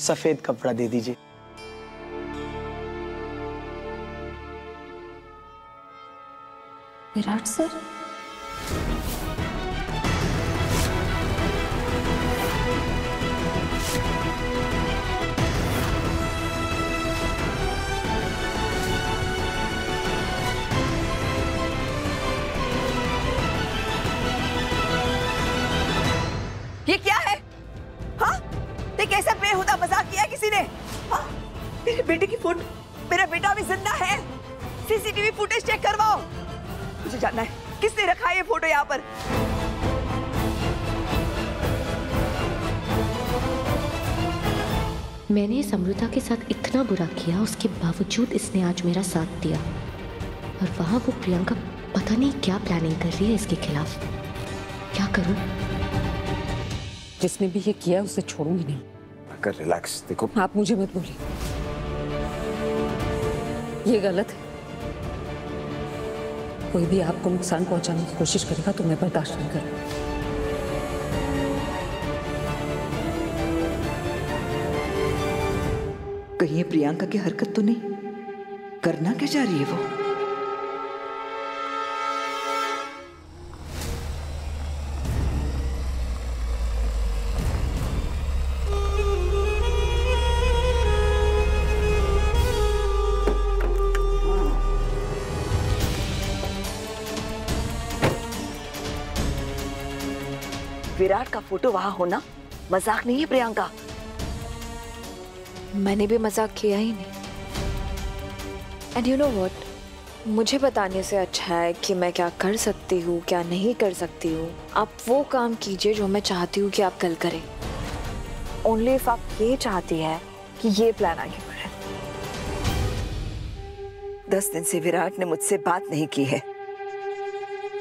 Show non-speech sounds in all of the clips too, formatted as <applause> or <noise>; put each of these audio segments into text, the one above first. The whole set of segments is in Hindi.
सफ़ेद कपड़ा दे दीजिए। विराट सर? फ़ोटो मेरा बेटा अभी ज़िंदा है। सीसीटीवी फुटेज चेक करवाओ। मुझे जानना है किसने रखा है ये फ़ोटो यहाँ पर? मैंने इस अमृता के साथ इतना बुरा किया उसके बावजूद इसने आज मेरा साथ दिया। और वहाँ वो प्रियंका पता नहीं क्या प्लानिंग कर रही है इसके खिलाफ। क्या करूँ? जिसने भी ये किया उसे छोड़ूँगी नहीं। रिलैक्स देखो। आप मुझे मत बोलिए। ये गलत है। कोई भी आपको नुकसान पहुँचाने की कोशिश करेगा तो मैं बर्दाश्त नहीं करूँगी। कहीं प्रियंका की हरकत तो नहीं। करना क्या जा रही है वो? विराट का फ़ोटो वहाँ होना मज़ाक नहीं है प्रियंका? मैंने भी मज़ाक किया ही नहीं। एंड यू नो वॉट मुझे बताने से अच्छा है कि मैं क्या कर सकती हूँ क्या नहीं कर सकती हूँ। आप वो काम कीजिए जो मैं चाहती हूँ कि आप कल करें। ओनली इफ़ आप ये चाहती है कि ये प्लान आगे बढ़े। दस दिन से विराट ने मुझसे बात नहीं की है।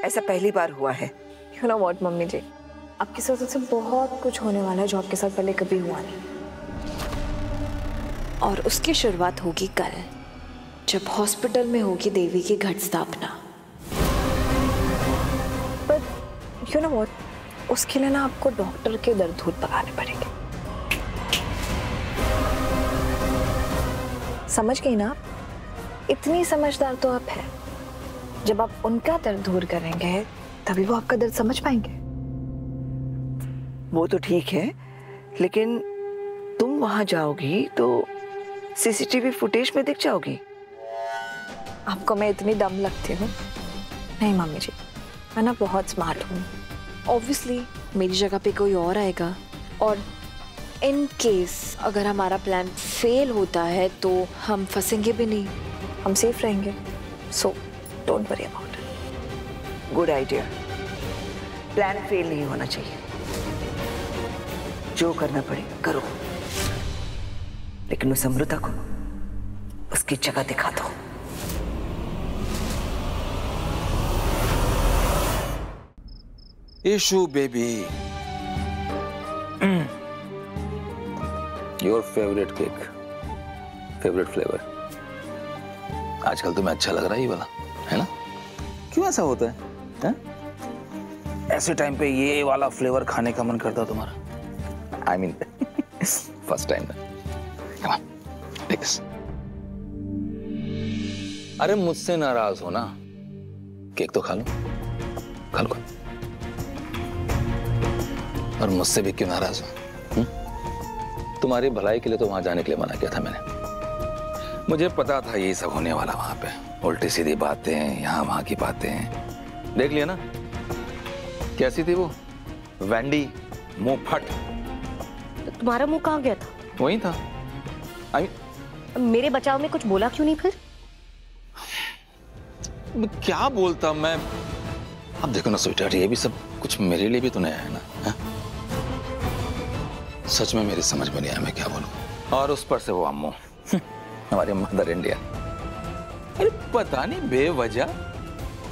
ऐसा पहली बार हुआ है। You know what mummy ji? आपके साथ से बहुत कुछ होने वाला है जो आपके साथ पहले कभी हुआ नहीं। और उसकी शुरुआत होगी कल, जब हॉस्पिटल में होगी देवी की घट स्थापना। पर यू नो व्हाट उसके लिए ना आपको डॉक्टर के दर्द धूत पकाने पड़ेंगे। समझ गई ना? इतनी समझदार तो आप है। जब आप उनका दर्द दूर करेंगे, तभी वो आपका दर्द समझ पाएँगे। वो तो ठीक है लेकिन तुम वहाँ जाओगी तो सीसीटीवी फुटेज में दिख जाओगी। आपको मैं इतनी दम लगती हूँ? नहीं मामी जी मैं ना बहुत स्मार्ट हूँ। ऑब्वियसली मेरी जगह पे कोई और आएगा। और इन केस अगर हमारा प्लान फेल होता है तो हम फंसेंगे भी नहीं। हम सेफ़ रहेंगे। So don't worry about good idea plan fail नहीं होना चाहिए। जो करना पड़े करो। लेकिन उस अमृता को उसकी जगह दिखा दो। Ishu baby your favourite cake favourite flavour आजकल तुम्हें अच्छा लग रहा है ये वाला है ना? क्यों ऐसा होता है, है? ऐसे टाइम पे ये वाला फ्लेवर खाने का मन करता तुम्हारा? आई मीन फ़र्स्ट टाइम अरे मुझसे नाराज़ हो ना केक तो खा लो। खा लो। और मुझसे भी क्यों नाराज़ हो? हुँ? तुम्हारी भलाई के लिए तो वहाँ जाने के लिए मना किया था मैंने। मुझे पता था यही सब होने वाला वहाँ पे। उल्टी सीधी बातें यहाँ वहाँ की बातें। देख लिया ना? कैसी थी वो? वैंडी मुँह फट। तुम्हारा मुँह कहाँ गया था? वही था। आई मेरे बचाव में कुछ बोला क्यों नहीं फिर? मैं क्या बोलता मैं अब देखो ना स्वीटर ये भी सब कुछ मेरे लिए भी तो नया है ना है? सच में मेरी समझ में नहीं आया मैं क्या बोलूँ। और उस पर से वो अम्मू हमारे मदर इंडिया अरे पता नहीं बेवजह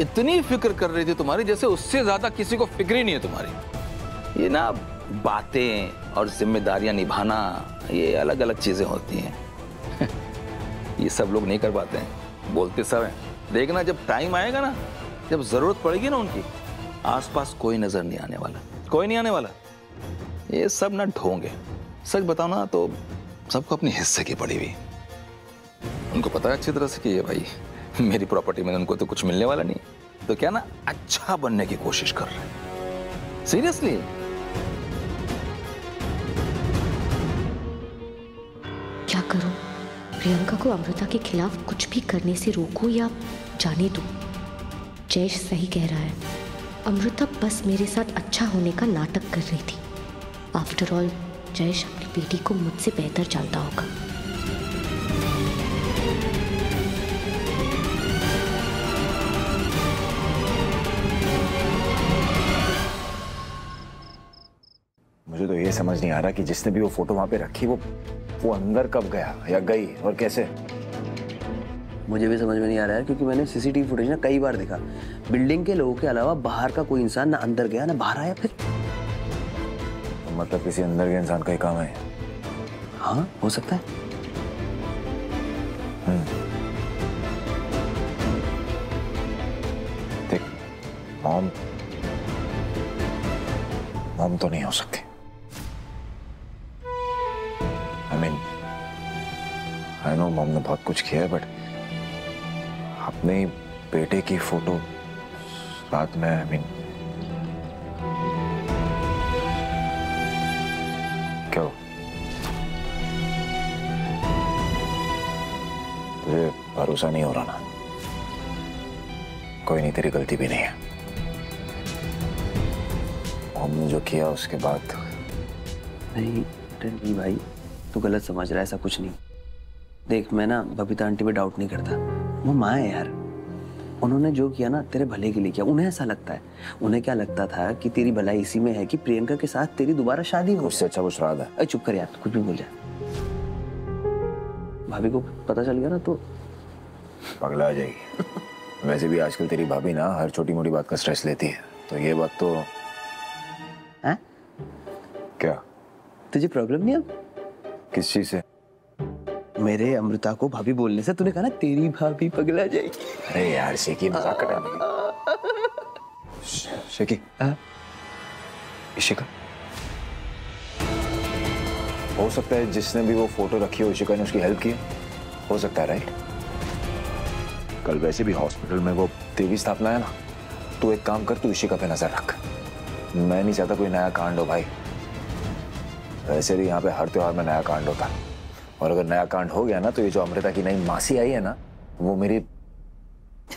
इतनी फ़िक्र कर रही थी तुम्हारी जैसे उससे ज़्यादा किसी को फ़िक्र ही नहीं है तुम्हारी। ये ना बातें और जिम्मेदारियाँ निभाना, ये अलग अलग चीज़ें होती हैं। <laughs> ये सब लोग नहीं कर पाते हैं। बोलते सब हैं। देखना जब टाइम आएगा ना, जब ज़रूरत पड़ेगी ना उनकी, आसपास कोई नज़र नहीं आने वाला। कोई नहीं आने वाला। ये सब ना ढोंग। सच बताओ ना तो सबको अपने हिस्से की पड़ी हुई। उनको पता है अच्छी तरह से कि ये भाई, <laughs> मेरी प्रॉपर्टी में उनको तो कुछ मिलने वाला नहीं। तो क्या ना अच्छा बनने की कोशिश कर रहे हैं। सीरियसली करूँ। प्रियंका को अमृता के खिलाफ कुछ भी करने से रोको या जाने दो। जयेश सही कह रहा है। अमृता बस मेरे साथ अच्छा होने का नाटक कर रही थी। आफ्टर ऑल जयेश अपनी बेटी को मुझसे बेहतर जानता होगा। समझ नहीं आ रहा कि जिसने भी वो फ़ोटो वहाँ पे रखी वो वो अंदर कब गया या गई और कैसे? मुझे भी समझ में नहीं आ रहा है क्योंकि मैंने सीसीटीवी फुटेज ना कई बार देखा। बिल्डिंग के लोगों के अलावा बाहर का कोई इंसान ना अंदर गया ना बाहर आया फिर? तो मतलब किसी अंदर के इंसान का ही काम है। हाँ हो सकता है। देख मॉम मॉम तो नहीं हो सकती। आई नो मॉम ने बहुत कुछ किया है बट अपने बेटे की फ़ोटो साथ में आई मीन क्या? हो? तुझे भरोसा नहीं हो रहा ना। कोई नहीं, तेरी गलती भी नहीं है। हमने जो किया, उसके बाद नहीं नहीं भाई, तू गलत समझ रहा है, ऐसा कुछ नहीं। देख मैं ना बबीता आंटी पे डाउट नहीं करता। वो माँ है यार। उन्होंने जो किया ना तेरे भले के लिए किया। उन्हें ऐसा लगता है। उन्हें क्या लगता था कि तेरी भलाई इसी में है कि प्रियंका के साथ तेरी दोबारा शादी हो? उससे अच्छा कुछ रहा था। अरे चुप कर यार कुछ भी बोल जा। भाभी को पता चल गया ना तो? पगला आ जाएगी। <laughs> वैसे भी आजकल तेरी भाभी ना हर छोटी मोटी बात का स्ट्रेस लेती है। तो ये बात तो हैं? क्या? तुझे प्रॉब्लम नहीं अब? किस चीज़ से? मेरे अमृता को भाभी बोलने से तूने कहा ना तेरी भाभी पगला जाएगी। अरे यार शेकी मज़ाक कर रहा है। शेकी हाँ? इशिका हो सकता है जिसने भी वो फ़ोटो रखी हो इशिका ने उसकी हेल्प की हो। सकता है राइट कल वैसे भी हॉस्पिटल में वो देवी स्थापना है ना तू एक काम कर तू इशिका पे नज़र रख। मैं नहीं चाहता कोई नया कांड हो भाई। वैसे भी यहाँ पे हर त्योहार में नया कांड होता है। और अगर नया कांड हो गया ना तो ये जो अमृता की नई मासी आई है ना वो मेरी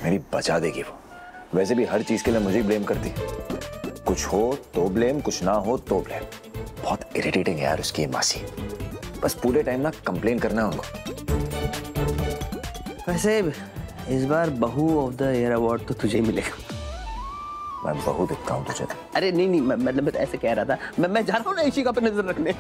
मेरी बचा देगी वो। वैसे भी हर चीज़ के लिए मुझे ब्लेम करती। कुछ हो तो ब्लेम कुछ ना हो तो ब्लेम बहुत इरिटेटिंग है यार उसकी मासी। बस पूरे टाइम ना कंप्लेन करना है उनको। वैसे इस बार बहू ऑफ़ द ईयर अवार्ड तो तुझे ही मिलेगा। मैं बहुत दिखता हूँ तुझे। अरे नहीं नहीं मैं मतलब ऐसे कह रहा था। मैं मैं जा रहा हूँ ना इशिका पे नज़र रखने।